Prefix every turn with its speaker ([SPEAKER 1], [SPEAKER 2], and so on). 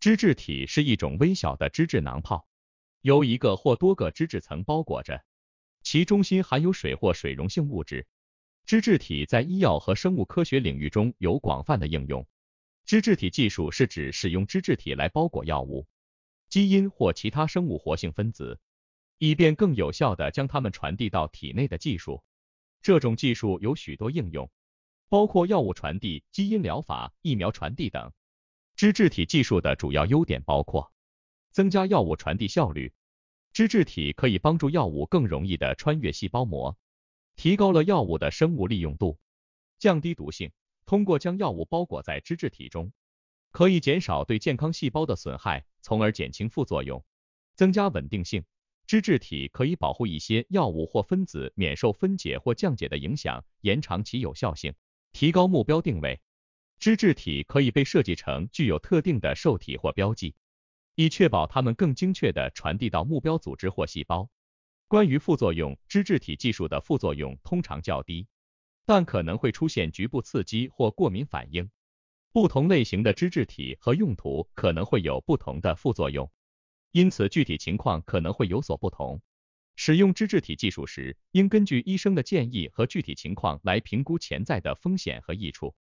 [SPEAKER 1] 脂质体是一种微小的脂质囊泡，由一个或多个脂质层包裹着，其中心含有水或水溶性物质。脂质体在医药和生物科学领域中有广泛的应用。脂质体技术是指使用脂质体来包裹药物、基因或其他生物活性分子，以便更有效地将它们传递到体内的技术。这种技术有许多应用，包括药物传递、基因疗法、疫苗传递等。脂质体技术的主要优点包括增加药物传递效率，脂质体可以帮助药物更容易地穿越细胞膜。提高了药物的生物利用度，降低毒性。通过将药物包裹在脂质体中，可以减少对健康细胞的损害，从而减轻副作用，增加稳定性。脂质体可以保护一些药物或分子免受分解或降解的影响，延长其有效性，提高目标定位。脂质体可以被设计成具有特定的受体或标记，以确保它们更精确地传递到目标组织或细胞。关于副作用，脂质体技术的副作用通常较低，但可能会出现局部刺激或过敏反应。不同类型的脂质体和用途可能会有不同的副作用，因此具体情况可能会有所不同。使用脂质体技术时，应根据医生的建议和具体情况来评估潜在的风险和益处。